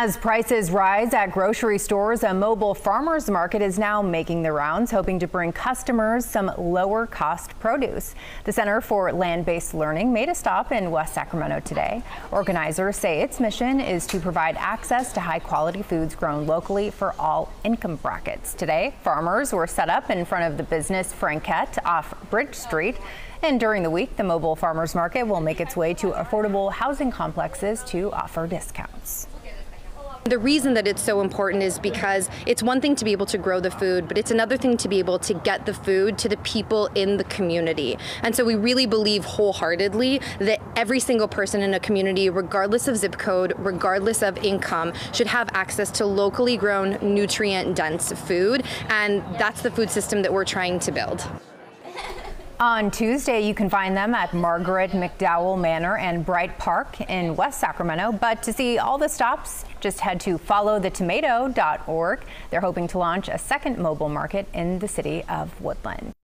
As prices rise at grocery stores, a mobile farmers market is now making the rounds, hoping to bring customers some lower cost produce. The Center for Land-Based Learning made a stop in West Sacramento today. Organizers say its mission is to provide access to high quality foods grown locally for all income brackets. Today, farmers were set up in front of the business Franquette off Bridge Street. And during the week, the mobile farmers market will make its way to affordable housing complexes to offer discounts. The reason that it's so important is because it's one thing to be able to grow the food, but it's another thing to be able to get the food to the people in the community. And so we really believe wholeheartedly that every single person in a community, regardless of zip code, regardless of income, should have access to locally grown, nutrient dense food. And that's the food system that we're trying to build. On Tuesday, you can find them at Margaret McDowell Manor and Bryte Park in West Sacramento. But to see all the stops, just head to followthetomato.org. They're hoping to launch a second mobile market in the city of Woodland.